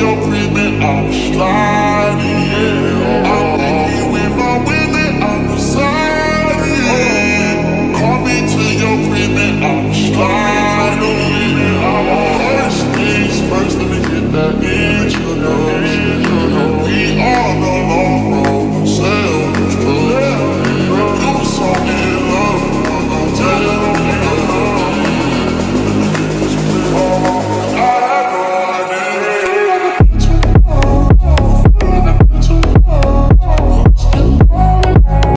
your crib I'm sliding.